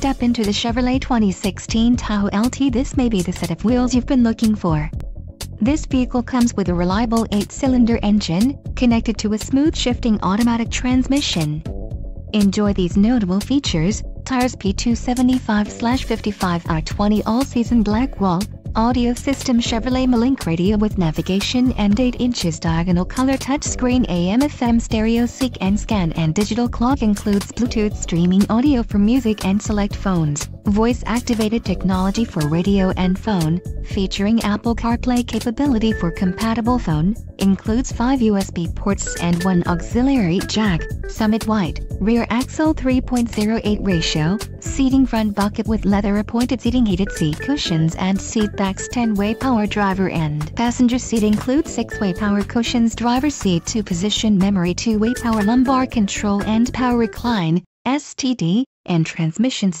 step into the Chevrolet 2016 Tahoe LT this may be the set of wheels you've been looking for. This vehicle comes with a reliable 8-cylinder engine, connected to a smooth shifting automatic transmission. Enjoy these notable features, tires P275-55 R20 all-season black wall, audio system Chevrolet MyLink radio with navigation and 8 inches diagonal color touchscreen AM FM stereo seek and scan and digital clock includes Bluetooth streaming audio for music and select phones, voice activated technology for radio and phone, featuring Apple CarPlay capability for compatible phone, includes 5 USB ports and 1 auxiliary jack, summit white, rear axle 3.08 ratio, seating front bucket with leather appointed seating heated seat cushions and seat backs 10-way power driver and passenger seat includes 6-way power cushions driver seat 2 position memory 2-way power lumbar control and power recline, STD, and transmission